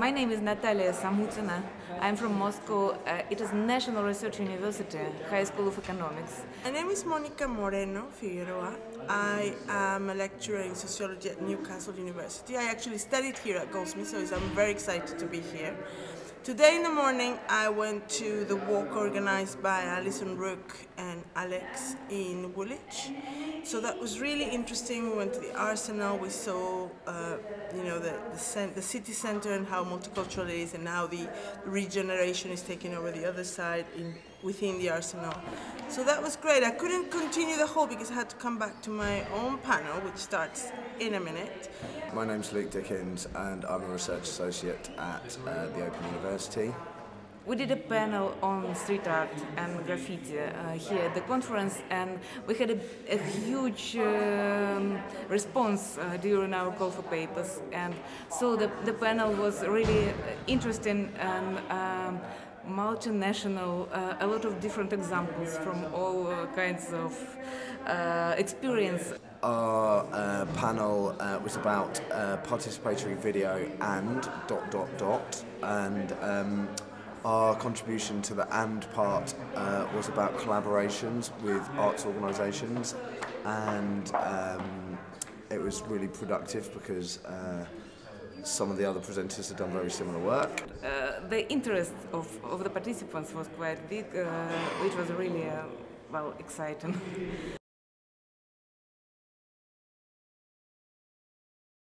My name is Natalia Samutina. I'm from Moscow. Uh, it is National Research University, High School of Economics. My name is Monica Moreno Figueroa. I am a lecturer in sociology at Newcastle University. I actually studied here at Goldsmiths, so I'm very excited to be here. Today in the morning, I went to the walk organized by Alison Rooke and Alex in Woolwich. So that was really interesting. We went to the Arsenal. We saw, uh, you know, the the, the, city center and how multicultural it is, and how the regeneration is taking over the other side in within the Arsenal. So that was great. I couldn't continue the whole because I had to come back to my own panel, which starts in a minute. My name's Luke Dickens, and I'm a research associate at uh, the Open University. We did a panel on street art and graffiti uh, here at the conference, and we had a, a huge um, response uh, during our call for papers. And so the, the panel was really interesting and um, multinational, uh, a lot of different examples from all uh, kinds of uh, experience. Our uh, panel uh, was about uh, participatory video and dot dot dot, and um, our contribution to the and part uh, was about collaborations with arts organisations and um, it was really productive because uh, some of the other presenters had done very similar work. Uh, the interest of, of the participants was quite big, which was really, well, exciting.